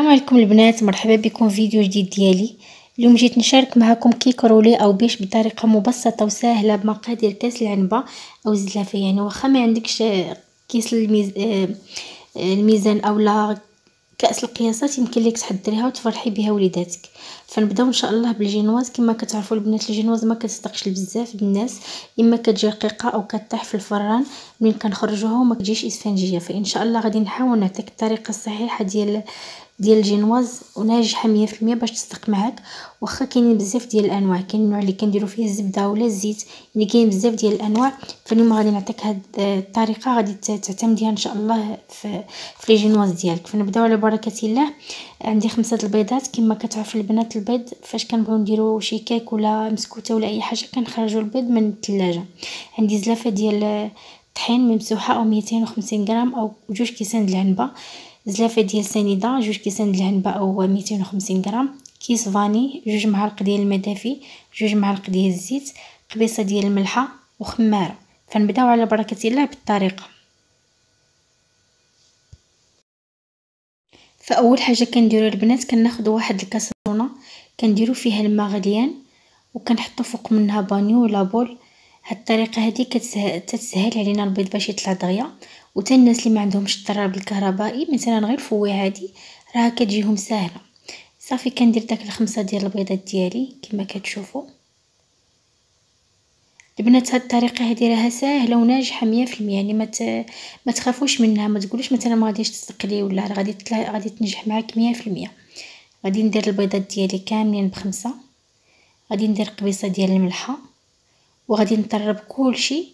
عليكم البنات مرحبا بكم في فيديو جديد ديالي. اليوم جيت نشارك معكم كيك roulé أو bûche بطريقة مبسطة وسهله بمقادير كاس العنبة أو الزلافه يعني واخا ما عندكش كيس الميز... آه، الميزان أو لا كأس القياسات يمكن لك تحضريها وتفرحي بها وليداتك. فنبداو إن شاء الله بالجينواز. كما كتعرفوا البنات الجينواز ما كتصدقش بزاف الناس إما كتجي رقيقه أو كطيح في الفران. ملي كنخرجوها وما كتجيش إسفنجية. فإن شاء الله غادي نحاول نعطيك الطريقة الصحيحة ديال ديال الجينواز وناجحه مية في المية باش تصدق معاك. واخا كاينين بزاف ديال الأنواع كاين النوع اللي كنديرو فيه الزبدة ولا الزيت يعني كاين بزاف ديال الأنواع. فاليوم غادي نعطيك هاد الطريقة غادي تعتمديها إن شاء الله في في الجينواز ديالك. فنبداو على بركة الله. عندي خمسة البيضات كما كتعرفوا البنات البيض فاش كنبغيو نديرو شي كيك ولا مسكوتة ولا أي حاجة كنخرجوا البيض من الثلاجه عندي زلافة ديال طحين ممسوحة أو 250 غرام أو جوج كيسان د العنبة. زلافة ديال سنيدة جوج كيسان العنبه أو 250 غرام. كيس فاني جوج معالق ديال الماء دافي جوج معالق ديال الزيت قبيصة ديال الملحة وخماره فنبداو على بركة الله بالطريقة. فأول حاجة كنديرو البنات كناخذ واحد الكاسرونة كنديرو فيها الماء غليان وكنحطو فوق منها بانيو ولا bol. هاد الطريقة هذه كتسهل علينا البيض باش يطلع دغيا. وتا الناس اللي ما عندهمش الطراب الكهربائي مثلا غير فوي عادي راه كتجيهم ساهلة. صافي كندير داك الخمسة ديال البيضات ديالي كما كتشوفوا البنات هاد الطريقة هذه راها ساهلة وناجحة مية في المية يعني ما ما تخافوش منها ما تقولوش مثلا ما غاديش تستقلي ولا غادي تطلع غادي تنجح معاك مية في المية. غادي ندير البيضات ديالي كاملين بخمسة. غادي ندير قبيصه ديال الملحة. وغادي نطرب كلشي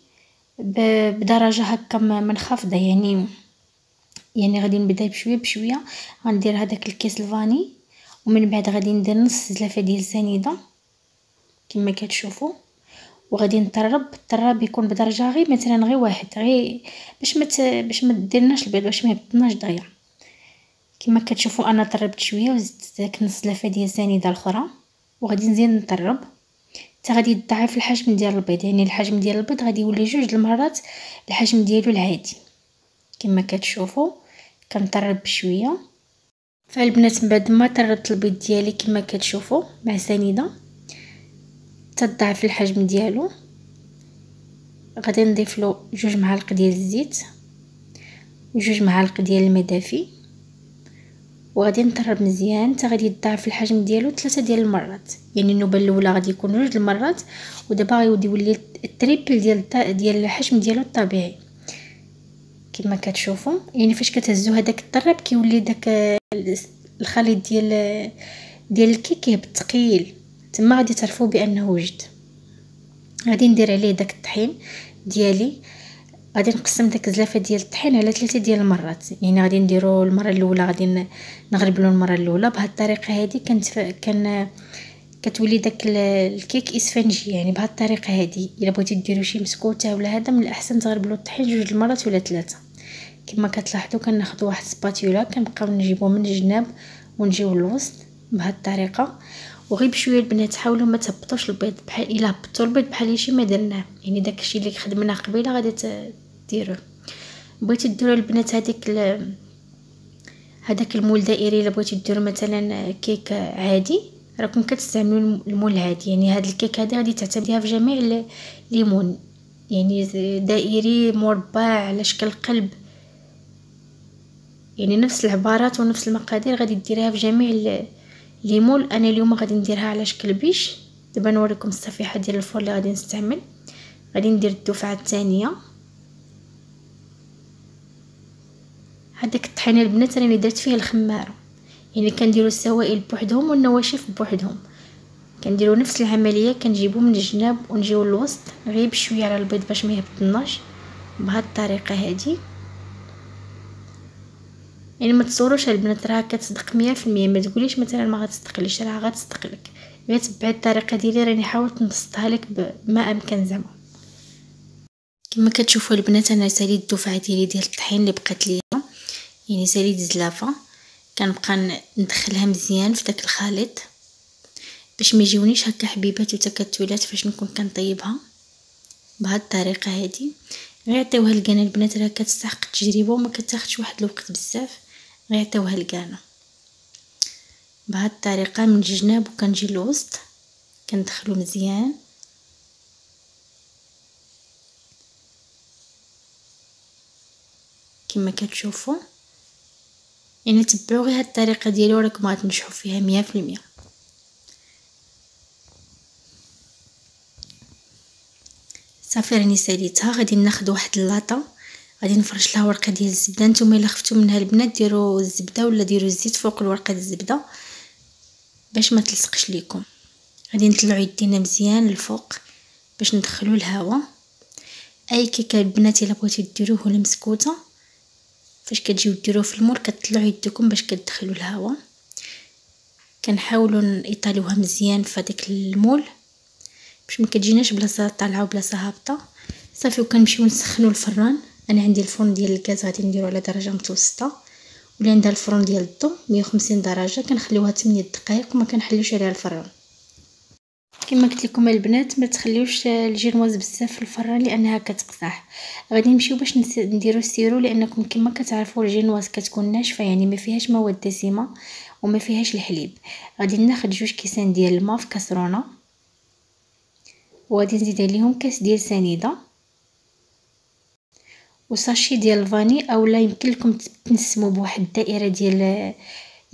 بدرجة هكا منخفضة. يعني يعني غادي نبدأ بشوية بشوية. غندير هذاك الكيس الفاني ومن بعد غادي ندير نص زلافة ديال سنيده كما كتشوفوا وغادي نطرب. الطراب يكون بدرجة غير مثلا غير واحد غير باش ما باش ما ديرناش البيض باش ما يهبطناش دغيا. كما كتشوفوا أنا طربت شوية وزدت داك نص زلافة ديال سنيده الأخرى. وغادي نزيد نطرب. حتى غادي يضاعف الحجم ديال البيض. يعني الحجم ديال البيض غادي يولي جوج المرات الحجم ديالو العادي. كما كتشوفوا كنطرب بشويه فالبنات من بعد ما طربت البيض ديالي كما كتشوفوا مع سنيدة تضاعف الحجم ديالو. غادي نضيف له جوج معالق ديال الزيت وجوج معالق ديال الماء دافي وغادي نطرب مزيان. حتى غادي يضاعف الحجم ديالو ثلاثة ديال المرات. يعني النوبة الأولى غادي يكون جوج المرات ودابا غيولي يولي ال triple ديال ديال الحجم ديالو الطبيعي. كما كتشوفوا يعني فاش كتهزوا هذاك الطراب كيولي داك الخليط ديال ديال الكيك كيهبط ثقيل تما غادي تعرفوا بأنه وجد. غادي ندير عليه داك الطحين ديالي. غادي نقسم داك الزلافة ديال الطحين على ثلاثة ديال المرات. يعني غادي نديرو المرة الأولى غادي نغربلو المرة الأولى. بهاد الطريقة هذه كانت كان كتولي داك الكيك إسفنجي. يعني بهاد الطريقة هذه إلا بغيتي ديروا شي مسكوتة ولا هذا من الأحسن تغربلو الطحين جوج المرات ولا ثلاثة. كما كتلاحظوا كناخذ واحد سباتولا كنبقاو نجيبو من الجناب ونجيو للوسط بهاد الطريقة. وغير بشوية البنات حاولوا ما تهبطوش البيض بحال إلا هبطوا البيض بحال شي ما درناه. يعني داكشي اللي خدمناه قبيلة غادي ديروه. بغيتي ديروا البنات هذيك هذاك المول دائري إلا بغيتي ديروا مثلا كيك عادي راكم كتستعملوا المول العادي. يعني هاد الكيك هذه غادي تعتمديها في جميع الليمون يعني دائري مربع على شكل قلب. يعني نفس العبارات ونفس المقادير غادي ديريها في جميع ليمول أنا اليوم غادي نديرها على شكل بيش. دابا نوريكم الصفيحة ديال الفول اللي غادي نستعمل. غادي ندير الدفعة الثانية. هذاك الطحين البنات راني درت فيه الخماره يعني كنديروا السوائل بوحدهم والنواشف بوحدهم. كنديروا نفس العملية كنجيبو من الجناب ونجيو للوسط. غير بشوية على البيض باش ما يهبطناش. بهاد الطريقة هذه يعني ما تصوروش البنات راه كتصدق مية في المية. ما تقوليش مثلا ما غتصدقليش راه غتصدقلك. غير تبعي الطريقة ديالي راني حاولت نبسطها لك بما أمكن زعما. كما كتشوفوا البنات أنا ساليت الدفعة ديالي ديال الطحين اللي بقات ليا. يعني ساليت الزلافه كنبقى ندخلها مزيان في داك الخليط. باش ما يجيونيش هكا حبيبات وتكتلات فاش نكون كنطيبها بهاد الطريقة هذه غير عطيوها البنات راه كتستحق التجربة وما كتاخذش واحد الوقت بزاف. غير عطيوها لكانا بهاد الطريقة من الجناب وكنجي الوسط كندخلو مزيان. كما كتشوفوا يعني تبعوا غير هاد الطريقة ديالي وراكم غتنجحوا فيها مية في المية. صافي راني ساليتها غادي ناخذ واحد اللاطة. غادي نفرش لها ورقة ديال الزبدة. نتوما إلا خفتوا منها البنات ديروا الزبدة ولا ديروا الزيت فوق الورقة ديال الزبدة باش ما تلصقش ليكم. غادي نطلعوا يدينا مزيان الفوق باش ندخلوا الهواء أي كيكة البنات إلا بغيتو ديروه ولا مسكوتة. فاش كتجيو ديروه في المول كتطلعوا يدكم باش كتدخلوا الهواء كنحاولوا نطاليوها مزيان في هذاك المول باش ما كتجيناش بلاصة طالعة وبلاصه هابطة. صافي وكنمشيو نسخنوا الفران. أنا عندي الفرن ديال الغاز غادي نديرو على درجة متوسطة واللي عندها الفرن ديال الضو 150 درجة كنخليوها 8 دقائق وما كنحلوش عليها الفران كما قلت لكم البنات ما تخليوش الجينواز بزاف في الفران لأنها كتقصح غادي نمشيو باش نديرو ال sirop لأنكم كما كتعرفوا الجينواز كتكون ناشفة يعني ما فيهاش مواد دسمة وما فيهاش الحليب. غادي ناخذ جوج كيسان ديال الماء في كاسرونه وغادي نزيد عليهم كاس ديال سنيدة. وساشي ديال الفاني اولا يمكن لكم تنسموا بواحد الدائرة ديال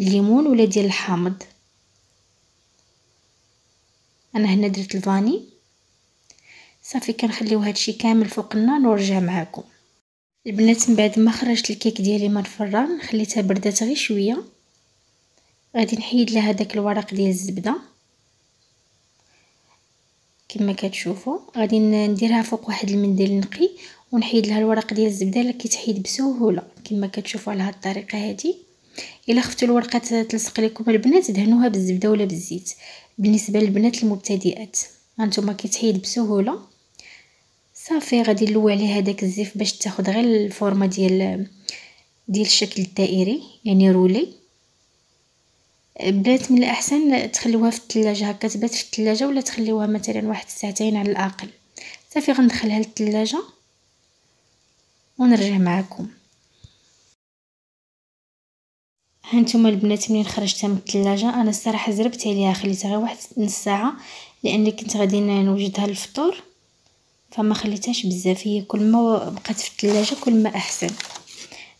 الليمون ولا ديال الحامض. أنا هنا درت الفاني. صافي كنخليو هادشي كامل فوق النار ونرجع معاكم. البنات من بعد ما خرجت الكيك ديالي من الفران خليتها بردات غير شوية. غادي نحيد لها داك الورق ديال الزبدة. كما كتشوفوا غادي نديرها فوق واحد المنديل نقي ونحيد لها الورق ديال الزبده اللي كيتحيد بسهوله. كما كتشوفوا على هاد الطريقة هذه إلا خفتوا الورقة تلصق لكم البنات دهنوها بالزبدة ولا بالزيت. بالنسبة للبنات المبتدئات. هانتوما كيتحيد بسهولة. صافي غادي نلوي عليه هذاك الزيف باش تاخذ غير الفورمة ديال ديال الشكل الدائري يعني رولي. بنات من الأحسن تخليوها في الثلاجه هكا تبات في الثلاجه ولا تخليوها مثلا واحد ساعتين على الأقل. صافي غندخلها للثلاجه ونرجع معكم هانتوما البنات منين خرجتها من الثلاجة؟ أنا الصراحة زربت عليها خليتها غير واحد نص ساعة لاني كنت غادي نوجدها للفطور. فما خليتهاش بزاف هي كل ما بقات في الثلاجة كل ما أحسن.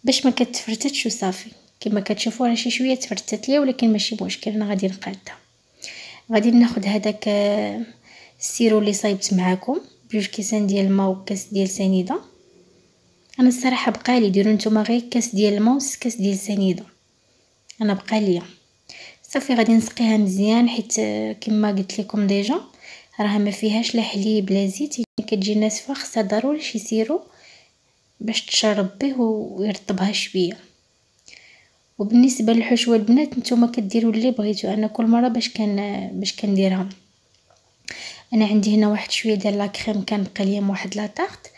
باش ما كتفرتتش وصافي. كما كتشوفوا راه شي شوية تفرتت ليا ولكن ماشي مشكل أنا غادي نقادها غادي ناخذ هذاك السيرو اللي صايبت معاكم بجوج كيسان ديال الماء وكاس ديال سنيدة. أنا الصراحة بقى لي ديروا نتوما غير كاس ديال الماء كاس ديال سنيدة. أنا بقى ليا. صافي غادي نسقيها مزيان حيت كما قلت لكم déjà راها ما فيهاش لا حليب لا زيت. يعني كتجي ناشفه خصها ضروري شي sirop باش تشرب به ويرطبها شوية. وبالنسبة للحشوه البنات نتوما كديروا اللي بغيتو. أنا كل مرة باش كان باش كنديرها. أنا عندي هنا واحد شوية ديال la crème كان بقى ليا واحد la tarte آه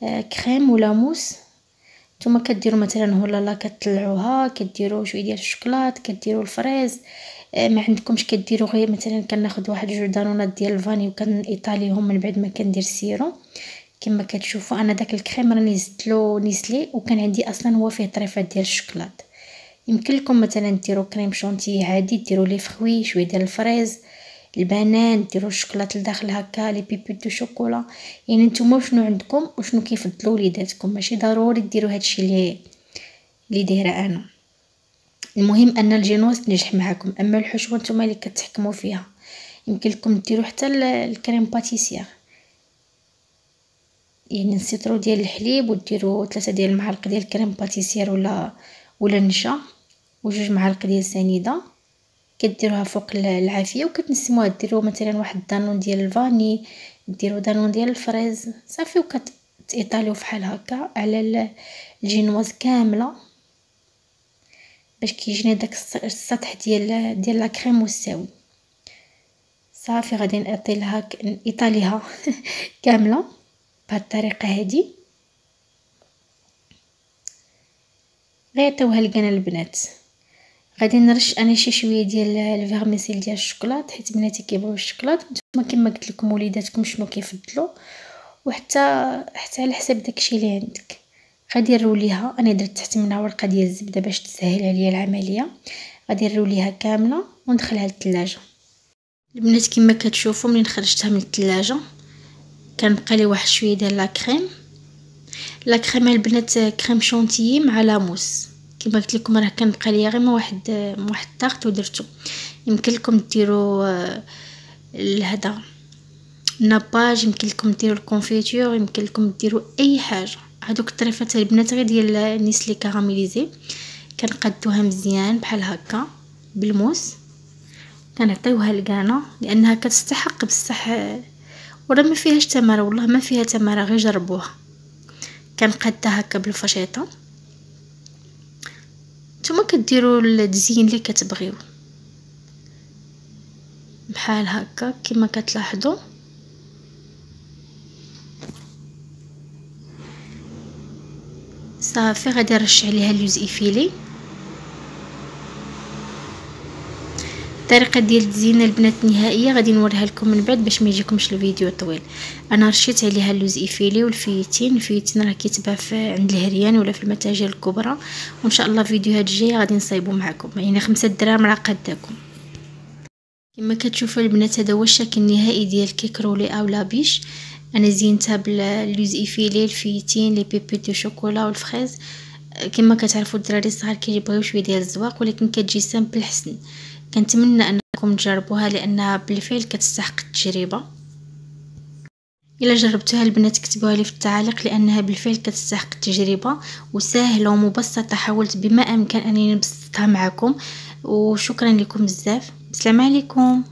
كريم ولا موس. نتوما كديروا مثلا هلا لا كتطلعوها كديروا شوية ديال الشوكولات كديروا ال fraise. آه ما عندكمش كديروا غير مثلا كناخذ واحد جوج دانونات ديال ال vanille وكنيطاليهم من بعد ما كندير ال sirop. كما كتشوفوا أنا داك الكريم راني زدت له Nestlé وكان عندي أصلا هو فيه طريفات ديال الشوكولات. يمكن لكم مثلا ديروا crème chantilly عادي ديروا ليه فخوي شوية ديال ال fraise. البنان ديروا الشوكولاتة لداخل هكا les pépites de chocolat. يعني نتوما شنو عندكم وشنو كيفضلوا وليداتكم ماشي ضروري ديروا هادشي اللي اللي دايرة أنا. المهم أن الجينوس تنجح معكم أما الحشوة نتوما اللي كتحكموا فيها. يمكن لكم ديروا حتى ال crème pâtissière. يعني نص ليترو ديال الحليب وديروا ثلاثة ديال المعالق ديال ال crème pâtissière ولا ولا النشا وجوج معالق ديال سنيدة. كديروها فوق العافية وكتنسموها ديروا مثلا واحد دانون ديال ال vanille ديروا دانون ديال ال fraise صافي وكتيطاليو فحال هكا على الجينواز كاملة باش كيجينا داك السطح ديال ديال la crème مستوي صافي غادي نعطي لها ايطاليها كاملة بهاد الطريقة هذه غير عطيوها لكنا البنات. غادي نرش أنا شي شوية ديال ال vermicelle ديال الشوكولات حيت بناتي كيبغيو الشوكولات نتوما كما قلت لكم وليداتكم شنو كيفضلوا وحتى حتى على حساب داكشي اللي عندك. غادي نروليها أنا درت تحت منها ورقة ديال الزبده باش تسهل عليا العملية. غادي نروليها كاملة وندخلها للثلاجه البنات كما كتشوفوا منين خرجتها من الثلاجه كان بقى لي واحد شوية ديال لا كريم. لا كريم البنات كريم شونتيي مع لاموس. كما قلت لكم راه كان بقى لي غير واحد واحد الطاقط ودرتو. يمكن لكم ديروا آه، لهذا nappage يمكن لكم ديروا ال confiture يمكن لكم ديروا أي حاجة. هذوك الطريفات البنات غير ديال ال Nestlé caramélisé كنقادوها مزيان بحال هكا بالموس. كنعطيوها لكانا لأنها كتستحق بصح ورا ما فيهاش تمارة والله ما فيها تمارة غير جربوها. كنقادها هكا بالفرشيطة. نتوما كديروا التزيين اللي كتبغيو. بحال هكا كما كتلاحظوا. صافي غادي نرش عليها اللوز effilé. الطريقة ديال التزيين البنات النهائية غادي نوريها لكم من بعد باش ما يجيكمش الفيديو طويل. أنا رشيت عليها اللوز effilé وال feuilletine ال feuilletine راه كيتباع عند الهريان ولا في المتاجر الكبرى. وإن شاء الله فيديوهات الجايه غادي نصايبو معكم. يعني خمسة دراهم راه قداكم. كما كتشوفوا البنات هذا هو الشكل النهائي ديال cake roulé أو la bûche. أنا زينتها باللوز effilé ال feuilletine les pépites de chocolat وال fraise. كما كتعرفوا الدراري الصغار كيبغيو شوية ديال الزواق ولكن كتجي simple حسن. كنتمنى أنكم تجربوها لانها بالفعل كتستحق التجربة. إلا جربتوها البنات كتبوها لي في التعاليق لأنها بالفعل كتستحق التجربة وسهله ومبسطة حاولت بما أمكن انني نبسطها معكم. وشكرا لكم بزاف. السلام عليكم.